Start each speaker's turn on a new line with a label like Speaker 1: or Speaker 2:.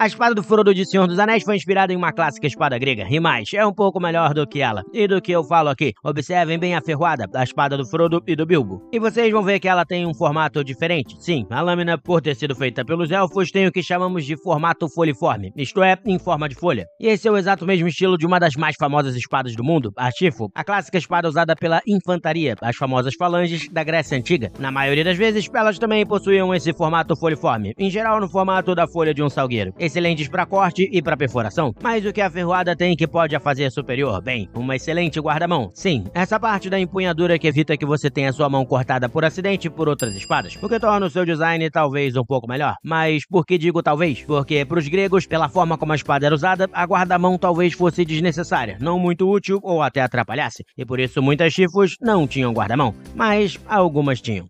Speaker 1: A espada do Frodo de Senhor dos Anéis foi inspirada em uma clássica espada grega, e mais, é um pouco melhor do que ela. E do que eu falo aqui, observem bem a ferroada da espada do Frodo e do Bilbo. E vocês vão ver que ela tem um formato diferente. Sim, a lâmina, por ter sido feita pelos elfos, tem o que chamamos de formato foliforme, isto é, em forma de folha. E esse é o exato mesmo estilo de uma das mais famosas espadas do mundo, a Tifo, a clássica espada usada pela infantaria, as famosas falanges da Grécia Antiga. Na maioria das vezes, elas também possuíam esse formato foliforme, em geral no formato da folha de um salgueiro excelentes para corte e para perfuração. Mas o que a ferroada tem que pode a fazer superior? Bem, uma excelente guarda-mão. Sim, essa parte da empunhadura que evita que você tenha sua mão cortada por acidente por outras espadas, o que torna o seu design talvez um pouco melhor. Mas por que digo talvez? Porque para os gregos, pela forma como a espada era usada, a guarda-mão talvez fosse desnecessária, não muito útil ou até atrapalhasse, e por isso muitas chifos não tinham guarda-mão, mas algumas tinham.